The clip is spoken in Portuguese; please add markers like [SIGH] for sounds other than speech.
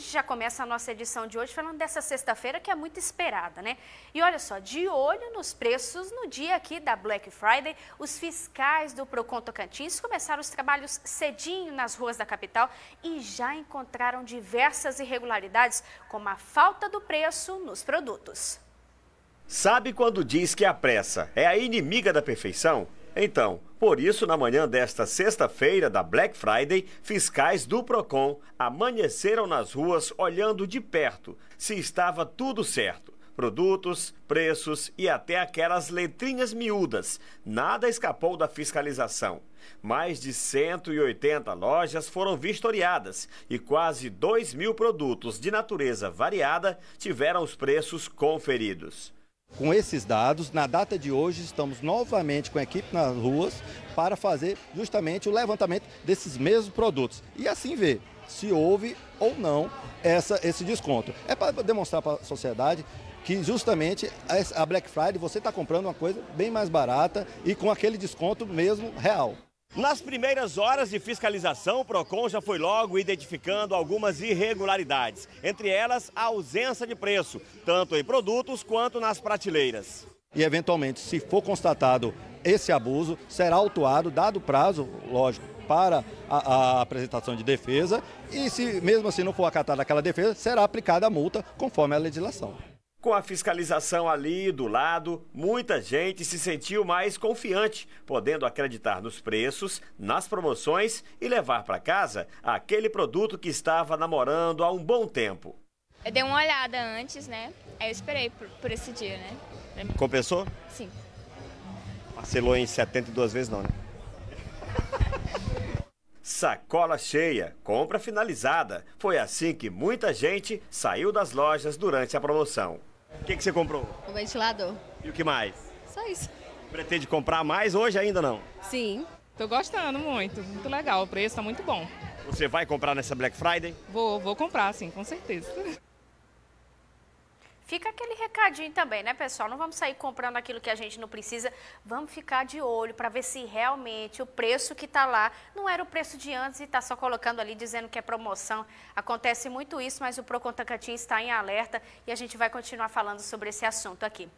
gente já começa a nossa edição de hoje falando dessa sexta-feira que é muito esperada, né? E olha só, de olho nos preços no dia aqui da Black Friday, os fiscais do Procon Tocantins começaram os trabalhos cedinho nas ruas da capital e já encontraram diversas irregularidades, como a falta do preço nos produtos. Sabe quando diz que a pressa é a inimiga da perfeição? Então, por isso, na manhã desta sexta-feira da Black Friday, fiscais do Procon amanheceram nas ruas olhando de perto se estava tudo certo. Produtos, preços e até aquelas letrinhas miúdas. Nada escapou da fiscalização. Mais de 180 lojas foram vistoriadas e quase 2 mil produtos de natureza variada tiveram os preços conferidos. Com esses dados, na data de hoje, estamos novamente com a equipe nas ruas para fazer justamente o levantamento desses mesmos produtos e assim ver se houve ou não essa, esse desconto. É para demonstrar para a sociedade que justamente a Black Friday você está comprando uma coisa bem mais barata e com aquele desconto mesmo real. Nas primeiras horas de fiscalização, o PROCON já foi logo identificando algumas irregularidades, entre elas a ausência de preço, tanto em produtos quanto nas prateleiras. E, eventualmente, se for constatado esse abuso, será autuado, dado prazo, lógico, para a, a, apresentação de defesa e, se mesmo assim não for acatada aquela defesa, será aplicada a multa conforme a legislação. Com a fiscalização ali do lado, muita gente se sentiu mais confiante, podendo acreditar nos preços, nas promoções e levar para casa aquele produto que estava namorando há um bom tempo. Eu dei uma olhada antes, né? Aí eu esperei por, por esse dia, né? Compensou? Sim. Parcelou em 72 vezes não, né? [LAUGHS] Sacola cheia, compra finalizada. Foi assim que muita gente saiu das lojas durante a promoção. O que, que você comprou? Um ventilador. E o que mais? Só isso. Pretende comprar mais hoje ainda não? Sim. Tô gostando muito, muito legal, o preço tá muito bom. Você vai comprar nessa Black Friday? Vou, vou comprar, sim, com certeza. Fica aquele recadinho também, né, pessoal? Não vamos sair comprando aquilo que a gente não precisa. Vamos ficar de olho para ver se realmente o preço que está lá não era o preço de antes e está só colocando ali dizendo que é promoção. Acontece muito isso, mas o Procon Tocantins está em alerta e a gente vai continuar falando sobre esse assunto aqui.